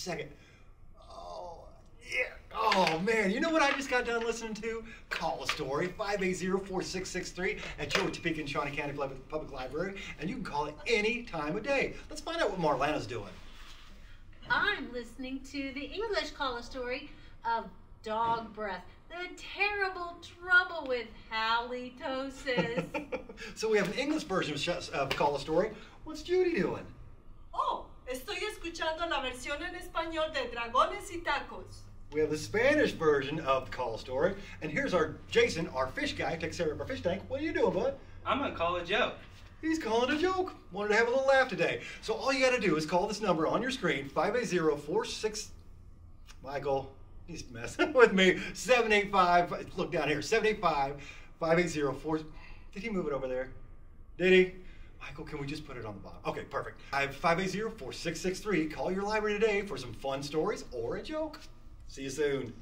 second. Oh, yeah. Oh, man. You know what I just got done listening to? Call a story, 580-4663 at Joe Topeka and Shawnee County Public Library. And you can call it any time of day. Let's find out what Marlana's doing. I'm listening to the English call a story of dog breath, the terrible trouble with halitosis. so we have an English version of, Call a Story. What's Judy doing? Oh, escuchando la versión en español de Dragones y Tacos. We have the Spanish version of Call Story. And here's our Jason, our fish guy, takes care of our fish tank. What are you doing, bud? I'm gonna call a joke. He's calling a joke. Wanted to have a little laugh today. So all you got to do is call this number on your screen, 580-46... Michael, he's messing with me. 785, look down here, 785-580-4... Did he move it over there? Did he? Michael, can we just put it on the bottom? Okay, perfect. I have 580-4663. Call your library today for some fun stories or a joke. See you soon.